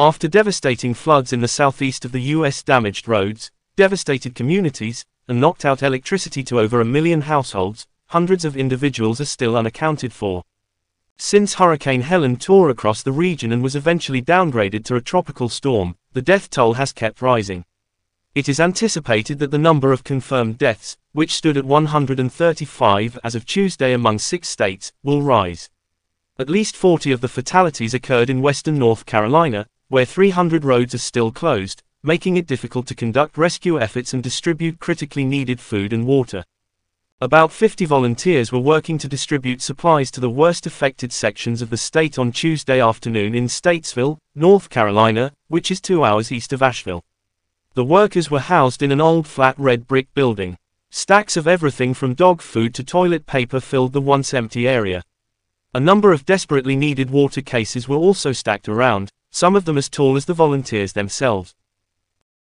After devastating floods in the southeast of the U.S. damaged roads, devastated communities, and knocked out electricity to over a million households, hundreds of individuals are still unaccounted for. Since Hurricane Helene tore across the region and was eventually downgraded to a tropical storm, the death toll has kept rising. It is anticipated that the number of confirmed deaths, which stood at 135 as of Tuesday among six states, will rise. At least 40 of the fatalities occurred in western North Carolina, where 300 roads are still closed, making it difficult to conduct rescue efforts and distribute critically needed food and water. About 50 volunteers were working to distribute supplies to the worst affected sections of the state on Tuesday afternoon in Statesville, North Carolina, which is two hours east of Asheville. The workers were housed in an old flat red brick building. Stacks of everything from dog food to toilet paper filled the once empty area. A number of desperately needed water cases were also stacked around, some of them as tall as the volunteers themselves.